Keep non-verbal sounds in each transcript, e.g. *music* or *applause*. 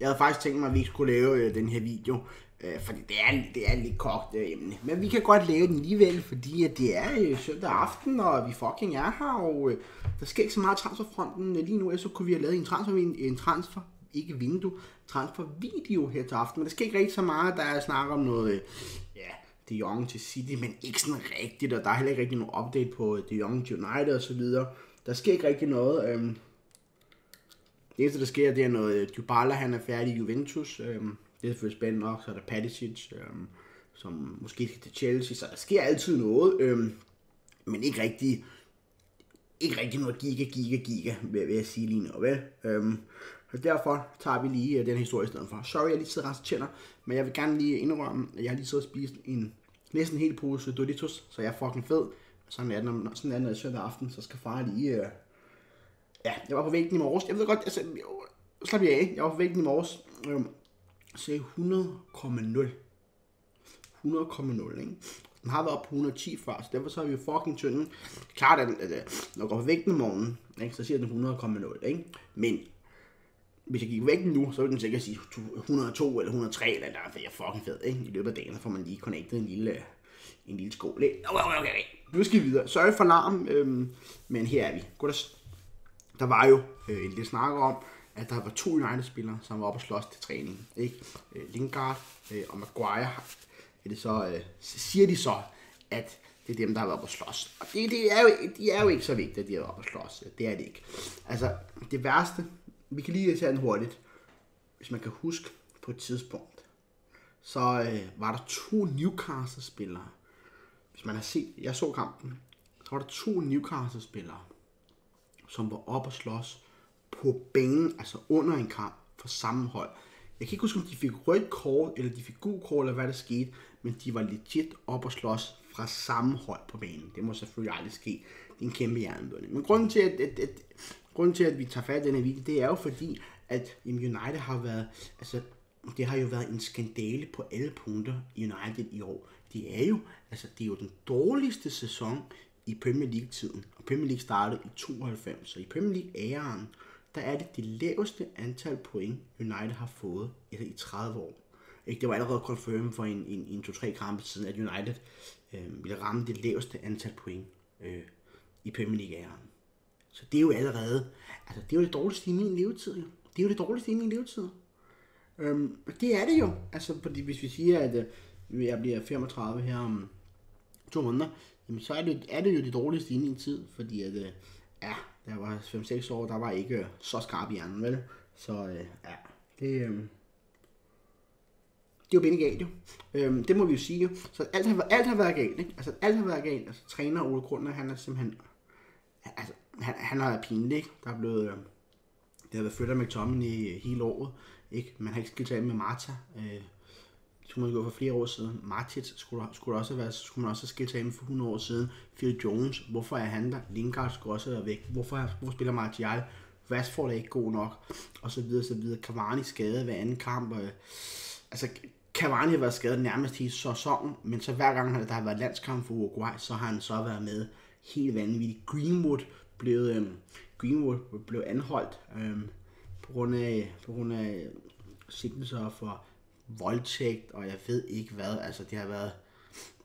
Jeg havde faktisk tænkt mig, at vi ikke skulle lave øh, den her video, øh, fordi det er, det er lidt kogt øh, emne. Men vi kan godt lave den alligevel, fordi at det er øh, søndag aften, og vi fucking er her, og øh, der sker ikke så meget transferfronten øh, lige nu. Øh, så kunne vi have lavet en transfer, en transfer ikke vindue, transfer-video her til aften. Men der sker ikke rigtig så meget, der er snak om noget, øh, ja, De Jong til City, men ikke sådan rigtigt, og der er heller ikke rigtig nogen update på øh, De Jong til United og så videre. Der sker ikke rigtig noget. Øh, det eneste, der sker, det er noget, øh, Dybala, han er færdig i Juventus. Øhm, det er selvfølgelig spændende nok. Så er der Padicic, øhm, som måske skal til Chelsea. Så der sker altid noget, øhm, men ikke rigtig, ikke rigtig noget giga, giga, giga, vil, vil jeg sige lige nu, vel? Øhm, og derfor tager vi lige øh, den historie i stedet for. Sorry, jeg lige sidder og tænder, men jeg vil gerne lige indrømme, at jeg har lige siddet og spist en næsten hel pose Doritos, så jeg er fucking fed. Sådan er den, sådan er den søndag aften, så skal far lige... Øh, Ja, jeg var på vægten i morges. Jeg ved godt, altså, slap jeg af. Jeg var på vægten i morges. Øhm, sagde 100,0. 100,0, ikke? Den har været op på 110 før, så derfor så er vi jo fucking tynde. Klart, at, at, at når jeg går på vægten i morgen, ikke, så siger den 100,0, ikke? Men hvis jeg gik væk nu, så ville den sikkert sige 102 eller 103 eller der, for jeg er fucking fed, ikke? I løbet af dagen, så får man lige connectet en lille, en lille skål. Okay, okay, okay. Nu skal vi videre. Sorry for larm, øhm, men her er vi. Goddag der, var jo øh, en lidt snak om, at der var to United-spillere, som var oppe og slås til træningen. Ikke? Øh, Lingard øh, og Maguire, er det så, øh, så siger de så, at det er dem, der har været oppe og slås. Og det, det er jo, de er jo ikke så vigtigt, at de har været oppe og slås. Det er det ikke. Altså, det værste, vi kan lige tage den hurtigt. Hvis man kan huske på et tidspunkt, så øh, var der to Newcastle-spillere. Hvis man har set, jeg så kampen, så var der to Newcastle-spillere, som var op og slås på banen, altså under en kamp for samme hold. Jeg kan ikke huske, om de fik rødt kort, eller de fik gul kort, eller hvad der skete, men de var legit op og slås fra samme hold på banen. Det må selvfølgelig aldrig ske. Det er en kæmpe jernbønne. Men grunden til, at, at, at, grunden til, at vi tager fat i denne video, det er jo fordi, at United har været, altså, det har jo været en skandale på alle punkter i United i år. Det er jo, altså, det er jo den dårligste sæson i Premier League-tiden. Og Premier League startede i 92, så i Premier League-æren, der er det det laveste antal point, United har fået altså i 30 år. Ikke? Det var allerede confirmed for en, en, en 2-3 kampe siden, at United øh, ville ramme det laveste antal point øh, i Premier League-æren. Så det er jo allerede, altså det er jo det dårligste i min levetid. Jo. Det er jo det dårligste i min levetid. Øhm, det er det jo. Altså, fordi hvis vi siger, at øh, jeg bliver 35 her om to måneder, jamen så er det, er det jo det dårligste i min tid, fordi at, øh, ja, da jeg var 5-6 år, der var ikke øh, så skarp i hjernen, vel? Så øh, ja, det, øh, det er jo binde galt jo. Øhm, det må vi jo sige jo. Så alt har, alt har været galt, ikke? Altså alt har været galt. Altså træner Ole Grunder, han er simpelthen, altså han, han har været pinlig, ikke? Der er blevet, øh, det har været flyttet med Tommen i hele året, ikke? Man har ikke skilt af med Marta. Øh, skulle man gå for flere år siden. Martins skulle, skulle, også have været, skulle man også have skilt ham for 100 år siden. Phil Jones, hvorfor er han der? Lingard skulle også være væk. Hvorfor, hvorfor spiller Martial? Rashford er ikke god nok, og så videre, så videre. Cavani skadet hver anden kamp. Og, altså, Cavani har været skadet nærmest hele sæsonen, men så hver gang, der har været landskamp for Uruguay, så har han så været med helt vanvittigt. Greenwood blev, øhm, Greenwood blev anholdt øhm, på grund af, på grund af sigtelser for voldtægt, og jeg ved ikke hvad. Altså, det har været,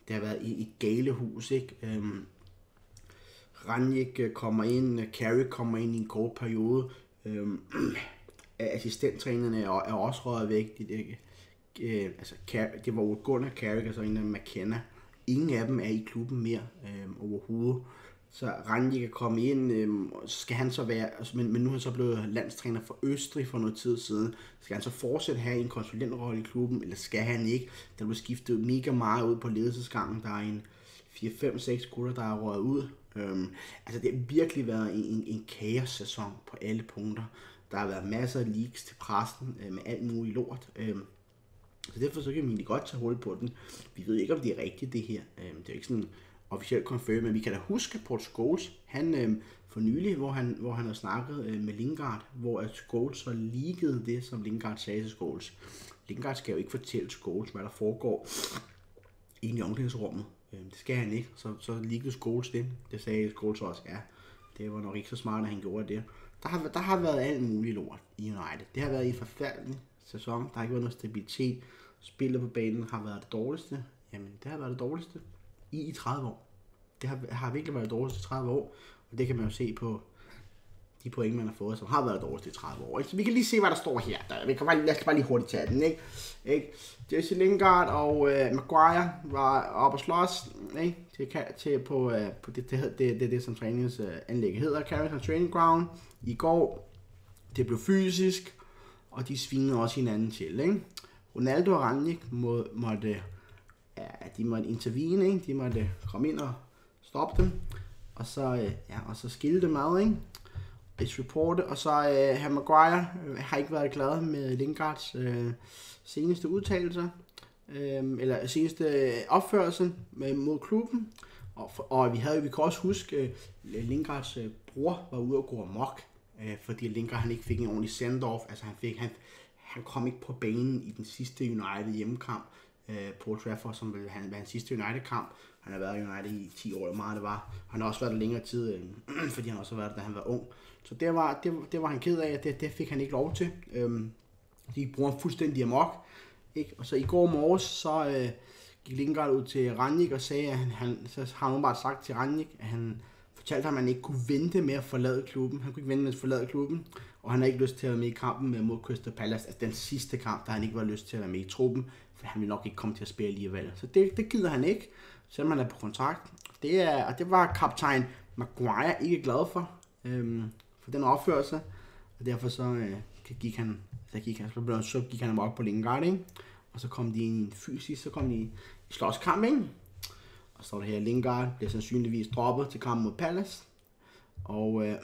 det har været i, i galehus, ikke? Øhm, Ranjik øh, kommer ind, Carrie kommer ind i en kort periode. Øhm, *clears throat* assistenttrænerne er, er også røget væk. De, de, øh, altså, det var Gunnar Carrick og så en af McKenna. Ingen af dem er i klubben mere øh, overhovedet. Så Ranjik kan komme ind, øhm, og så skal han så være, altså, men, men nu er han så blevet landstræner for Østrig for noget tid siden. Skal han så fortsætte have en konsulentrolle i klubben, eller skal han ikke? Der blev skiftet mega meget ud på ledelsesgangen. Der er en 4-5-6 gutter, der er røget ud. Øhm, altså det har virkelig været en, en, en kaos-sæson på alle punkter. Der har været masser af leaks til pressen øh, med alt muligt lort. Øhm, så derfor så kan vi egentlig godt tage hul på den. Vi ved ikke, om det er rigtigt det her. Øhm, det er ikke sådan officielt confirm, men vi kan da huske Port Scholes, han øh, for nylig, hvor han, hvor han har snakket øh, med Lingard, hvor at Scholes så liggede det, som Lingard sagde til Scholes. Lingard skal jo ikke fortælle Scholes, hvad der foregår i omklædningsrummet. Øh, det skal han ikke, så, så liggede Scholes det. Det sagde Scholes også, ja. Det var nok ikke så smart, at han gjorde det. Der har, der har været alt muligt lort i United. Det har været i forfærdelig sæson. Der har ikke været noget stabilitet. Spillet på banen har været det dårligste. Jamen, det har været det dårligste i, i 30 år. Det har, har virkelig været dårligt dårligste i 30 år. Og det kan man jo se på de point, man har fået, som har været det dårligste i 30 år. Ikke? Så vi kan lige se, hvad der står her. Der, vi kan bare, lad os bare lige hurtigt tage den. Ikke? Ikke? Jesse Lingard og øh, Maguire var oppe og slås ikke? Til, til, på, øh, på det, det, det, det, det, som træningsanlægget øh, hedder, Carrington Training Ground, i går. Det blev fysisk, og de svinede også hinanden til. Ikke? Ronaldo og Rangnick må, måtte, ja, de måtte intervene, ikke? de måtte komme ind og stoppe dem. Og så, øh, ja, og så skille dem ad, ikke? It's reported. Og så uh, Harry Maguire uh, har ikke været glad med Lingards uh, seneste udtalelser, uh, eller seneste opførsel med, mod klubben. Og, og vi havde vi kan også huske, uh, Lingards uh, bror var ude og gå amok, uh, fordi Lingard han ikke fik en ordentlig send-off. Altså han, fik, han, han kom ikke på banen i den sidste United hjemmekamp øh, Paul Trafford, som ville han være hans sidste United-kamp. Han har været i United i 10 år, eller meget det var. Han har også været der længere tid, øh, *clears throat* fordi han også har været der, da han var ung. Så det var, det, det var han ked af, og det, det fik han ikke lov til. Øh, de bruger fuldstændig amok. Ikke? Og så i går morges, så øh, gik Lingard ud til Ranjik og sagde, at han, han så har han bare sagt til Ranjik, at han fortalte ham, at han ikke kunne vente med at forlade klubben. Han kunne ikke vente med at forlade klubben, og han har ikke lyst til at være med i kampen med mod Crystal Palace. Altså den sidste kamp, der han ikke var lyst til at være med i truppen, for han vil nok ikke komme til at spille alligevel. Så det, det gider han ikke, selvom han er på kontrakt. Det, er, og det var kaptajn Maguire ikke glad for. Øhm, for den opførelse, og derfor så øh, gik han, så gik han, så, blev, så gik han op på Lingard, ikke? og så kom de ind i en fysisk, så kom de i slåskamp, ikke? og så står der her, Lingard bliver sandsynligvis droppet til kampen mod Palace, og øh,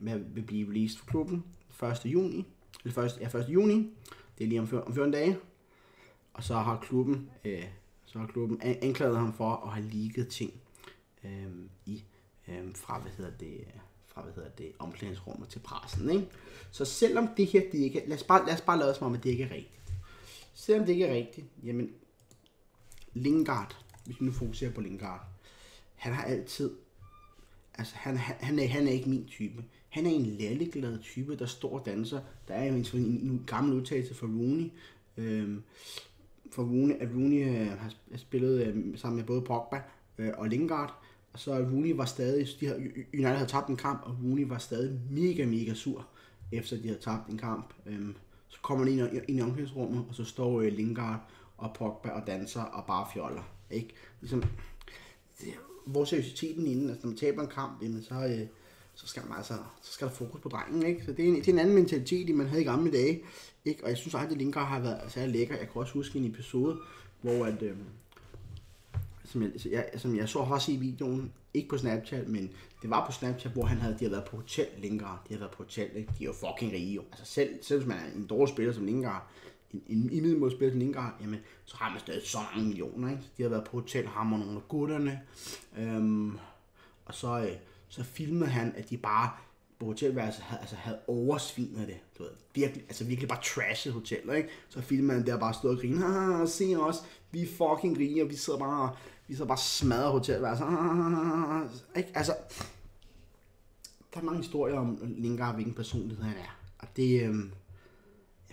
*clears throat* vil blive released for klubben 1. juni, eller 1. Ja, 1. juni, det er lige om, om 14 dage, og så har klubben, øh, så har klubben anklaget ham for at have ligget ting øh, i, øh, fra, hvad hedder det, fra hvad hedder det, omklædningsrummet til pressen. Ikke? Så selvom det her, det ikke, lad os bare, lad os bare lade som om, at det ikke er rigtigt. Selvom det ikke er rigtigt, jamen, Lingard, hvis vi nu fokuserer på Lingard, han har altid, altså han, han, er, han er ikke min type. Han er en lalleglad type, der står og danser. Der er jo en, en, en gammel udtalelse fra Rooney, øhm, for Rooney, at Rooney øh, har spillet øh, sammen med både Pogba øh, og Lingard, og så Rooney var stadig, de havde, United havde tabt en kamp, og Rooney var stadig mega, mega sur, efter de havde tabt en kamp. Øhm, så kommer han ind, ind i omklædningsrummet, og så står øh, Lingard og Pogba og danser og bare fjoller. Ikke? Ligesom, det, hvor seriøsiteten inden, altså når man taber en kamp, jamen så, øh, så skal man altså, så skal der fokus på drengen, ikke? Så det er en, det er en anden mentalitet, man havde i gamle dage, ikke? Og jeg synes aldrig, at Lingard har været særlig lækker. Jeg kan også huske en episode, hvor at, øh, som jeg, jeg, som jeg så også i videoen, ikke på Snapchat, men det var på Snapchat, hvor han havde, de havde været på hotel Lingard, de havde været på hotel, ikke? de er jo fucking rige jo. Altså selv, selv hvis man er en dårlig spiller som Lingard, en, en, en middelmåde spiller som Lingard, jamen, så har man stadig så mange millioner, ikke? De har været på hotel, ham og nogle af gutterne, øhm, og så, øh, så filmede han, at de bare på hotelværelset havde, altså havde oversvinet det. Du ved, virkelig, altså virkelig bare trashet hoteller, ikke? Så filmede han der bare stod og grine, Haha, ah, ah, se os, vi er fucking rige, og vi sidder bare vi så bare smadrer hotelværelset. Ah, ikke? Altså, der er mange historier om Lingard, hvilken personlighed han er. Og det, øhm,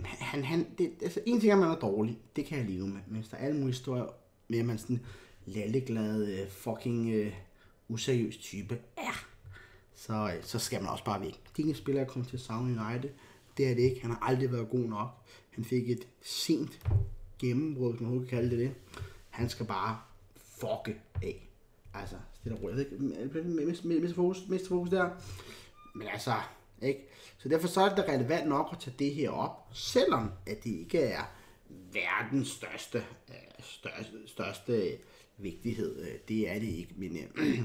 han, han, det, altså en ting er, at man er dårlig, det kan jeg leve med. Men hvis der er alle mulige historier med, at man sådan lalleglad, fucking uh, useriøs type er, så, så skal man også bare væk. Det er en spiller, jeg kommer til at savne United. Det er det ikke. Han har aldrig været god nok. Han fik et sent gennembrud, hvis man kan kalde det det. Han skal bare fucke af. Altså, det er roligt. Jeg ved ikke, mest fokus, mest fokus der. Men altså, ikke? Så derfor så er det relevant nok at tage det her op, selvom at det ikke er verdens største, øh, største, største vigtighed. Øh, det er det ikke, men øh,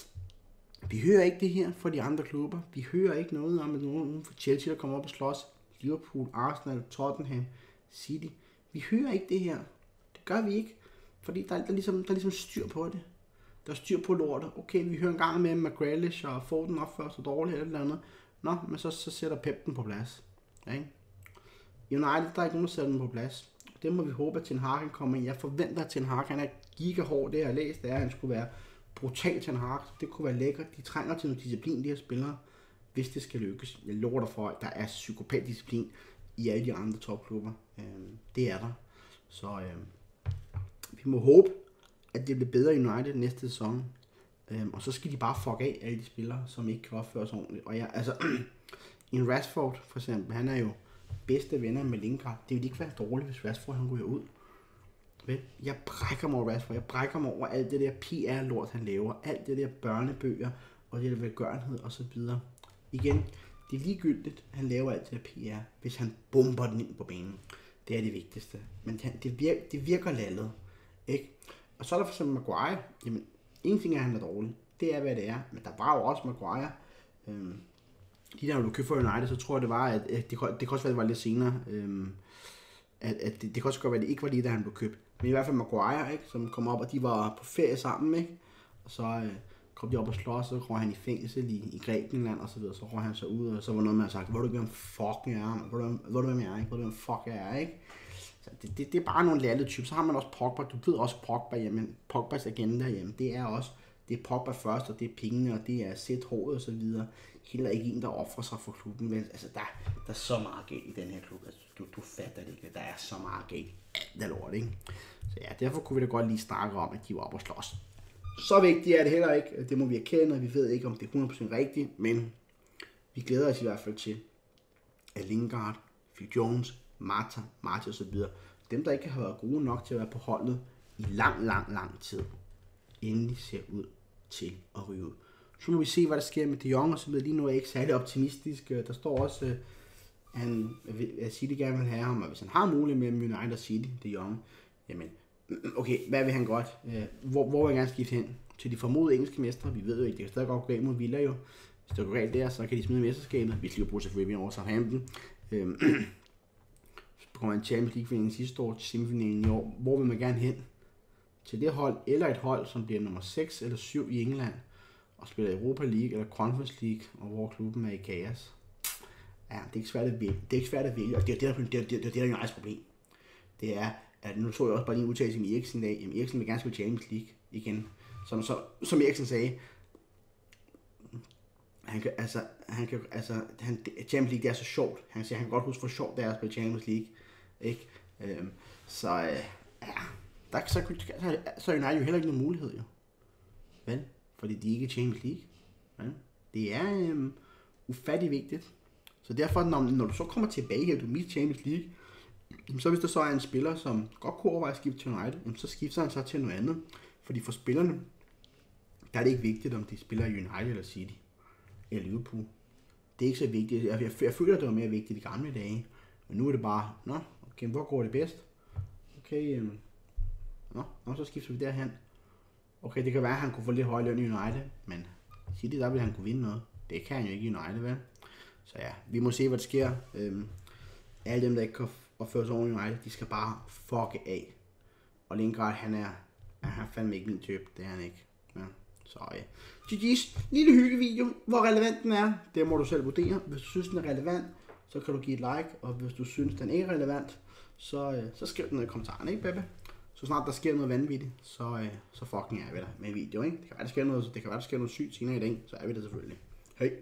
*clears throat* vi hører ikke det her fra de andre klubber. Vi hører ikke noget om, at nogen fra Chelsea, der kommer op og slås. Liverpool, Arsenal, Tottenham, City. Vi hører ikke det her. Det gør vi ikke. Fordi der, der, ligesom, der er ligesom styr på det. Der er styr på lortet. Okay, vi hører en gang med McGralish og Foden opfører sig dårligt eller andet. Nå, men så, så sætter Pep den på plads. Ja, ikke? United, der er ikke nogen, der sætter den på plads. Det må vi håbe, at Ten Hag kommer ind. Jeg forventer, at Ten Hag han er gigahård. Det jeg har læst, det er, at han skulle være brutal Ten Hag. Det kunne være lækkert. De trænger til noget disciplin, de her spillere, hvis det skal lykkes. Jeg lover dig for, at der er psykopatdisciplin i alle de andre topklubber. Øh, det er der. Så øh, vi må håbe, at det bliver bedre i United næste sæson. Øh, og så skal de bare fuck af alle de spillere, som ikke kan opføre sig ordentligt. Og jeg, altså, *clears throat* en Rashford for eksempel, han er jo bedste venner med Lingard. Det ville ikke være dårligt, hvis Rashford han ryger ud. Vel? Jeg brækker mig over Rashford. Jeg brækker mig over alt det der PR-lort, han laver. Alt det der børnebøger, og det der velgørenhed og så videre. Igen, det er ligegyldigt, han laver alt det der PR, hvis han bomber den ind på banen. Det er det vigtigste. Men det virker, det virker lallet. Ikke? Og så er der for eksempel Maguire. Jamen, Ingenting er, at han er dårlig. Det er, hvad det er. Men der var jo også Maguire. Øhm, de der, når du købte for United, så tror jeg, det var, at, det, det kan også være, at det var lidt senere. Øhm, at, at det, det kan også godt være, at det ikke var lige, da han blev købt. Men i hvert fald Maguire, ikke, som kom op, og de var på ferie sammen. Ikke? Og så øh, kom de op og slås, så røg han i fængsel i, i Grækenland og så videre. Så røg han så ud, og så var noget med at sagt, hvor du hvem fuck jeg er, hvor du, hvor du hvem jeg er, ikke? hvor du hvem fuck jeg er, ikke? Så det, det, det, er bare nogle lærte typer. Så har man også Pogba, du ved også Pogba, jamen Pogbas agenda, jamen det er også, det er Pogba først, og det er penge, og det er sæt håret og så videre. Heller ikke en, der offrer sig for klubben. Men altså, der, der er så meget galt i den her klub. Altså, du, du fatter det ikke. Der er så meget galt. Alt er lort, ikke? Så ja, derfor kunne vi da godt lige snakke om, at de var oppe og slås. Så vigtigt er det heller ikke. Det må vi erkende, og vi ved ikke, om det er 100% rigtigt, men vi glæder os i hvert fald til, at Lingard, Phil Jones, Marta, Marta osv., dem der ikke har været gode nok til at være på holdet i lang, lang, lang tid, endelig ser ud til at ryge ud. Så må vi se, hvad der sker med De Jong og så videre. Lige nu er jeg ikke særlig optimistisk. Øh, der står også, at han, at City gerne vil have ham, og hvis han har mulighed mellem United og City, De Jong, jamen *clears throat* okay, hvad vil han godt? Øh, hvor, hvor vil han gerne skifte hen? Til de formodede engelske mestre? Vi ved jo ikke, det kan stadig godt gå galt mod Villa jo. Hvis det går galt der, så kan de smide mesterskabet. Hvis Liverpool selvfølgelig vinder over Southampton. Øhm, *clears throat* så kommer en Champions League finalen sidste år til semifinalen i år. Hvor vil man gerne hen? Til det hold, eller et hold, som bliver nummer 6 eller 7 i England, og spiller Europa League eller Conference League, og hvor klubben er i kaos. Ja, det er ikke svært at vælge. Det er ikke svært at vælge, og det er det, der, det, er, det, er, det, er, det er problem. Det er, at nu så jeg også bare lige en udtalelse med Eriksen i dag. Jamen, Eriksen vil gerne spille Champions League igen. Som, så, som Eriksen sagde, han kan, altså, han kan, altså, han, Champions League, det er så sjovt. Han siger, han kan godt huske, hvor sjovt det er at spille Champions League. Ikke? Øhm, så, øh, ja, der, så, så, så er United jo heller ikke nogen mulighed, jo. Vel? Fordi de ikke Champions League. Vel? Det er øhm, ufattelig vigtigt. Så derfor, når, når du så kommer tilbage, og du mister Champions League, så hvis der så er en spiller, som godt kunne overveje at skifte til United, så skifter han så til noget andet. Fordi for spillerne, der er det ikke vigtigt, om de spiller i United eller City eller Liverpool. Det er ikke så vigtigt. Jeg, jeg, jeg føler, det var mere vigtigt i de gamle dage. Men nu er det bare, nå, okay, hvor går det bedst? Okay, øhm, nå, nå, så skifter vi derhen. Okay, det kan være, at han kunne få lidt høj løn i United, men City, der vil han kunne vinde noget. Det kan han jo ikke i United, vel? Så ja, vi må se, hvad der sker. Øhm, alle dem, der ikke kan opføre sig ordentligt i United, de skal bare fucke af. Og Lingard, han er, han er fandme ikke min type, det er han ikke. Så ja. GG's lille hyggevideo. Hvor relevant den er, det må du selv vurdere. Hvis du synes, den er relevant, så kan du give et like. Og hvis du synes, den ikke er relevant, så, øh, så skriv den i kommentarerne, ikke Bebe? Så snart der sker noget vanvittigt, så, øh, så fucking er vi der med en video, ikke? Det kan være, der sker noget, det kan være, der sker noget sygt senere i dag, så er vi der selvfølgelig. Hej.